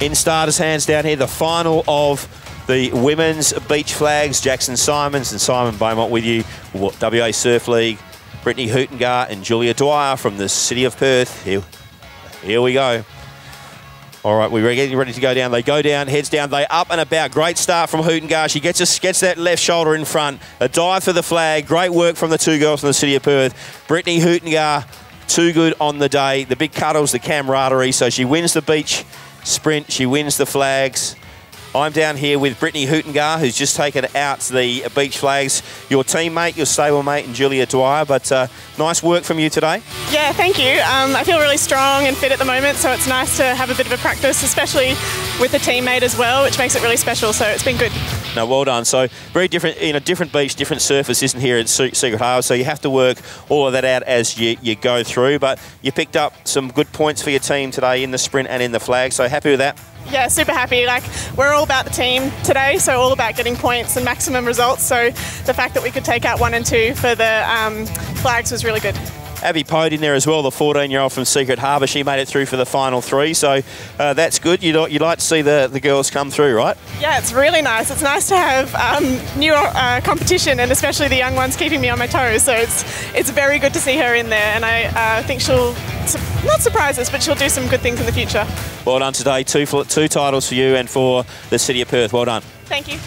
in starters' hands down here, the final of the women's beach flags. Jackson Simons and Simon Beaumont with you. WA Surf League, Brittany Hootengar and Julia Dwyer from the city of Perth. Here, here we go. All right, we're getting ready to go down. They go down, heads down, they up and about. Great start from Hootengar. She gets us, gets that left shoulder in front. A dive for the flag. Great work from the two girls from the city of Perth. Brittany Hootengar, too good on the day. The big cuddles, the camaraderie. So she wins the beach sprint. She wins the flags. I'm down here with Brittany Hootengar, who's just taken out the beach flags. Your teammate, your stablemate, and Julia Dwyer. But uh, nice work from you today. Yeah, thank you. Um, I feel really strong and fit at the moment, so it's nice to have a bit of a practice, especially with a teammate as well, which makes it really special. So it's been good. No, well done. So very different, in a different beach, different surface, isn't here at Secret Harbour. So you have to work all of that out as you, you go through. But you picked up some good points for your team today in the sprint and in the flag. So happy with that. Yeah, super happy. Like we're all about the team today, so all about getting points and maximum results. So the fact that we could take out one and two for the um, flags was really good. Abby Pode in there as well, the 14-year-old from Secret Harbour. She made it through for the final three, so uh, that's good. You'd, you'd like to see the, the girls come through, right? Yeah, it's really nice. It's nice to have um, new uh, competition, and especially the young ones keeping me on my toes. So it's it's very good to see her in there, and I uh, think she'll not surprises, but she'll do some good things in the future. Well done today. Two two titles for you and for the City of Perth. Well done. Thank you.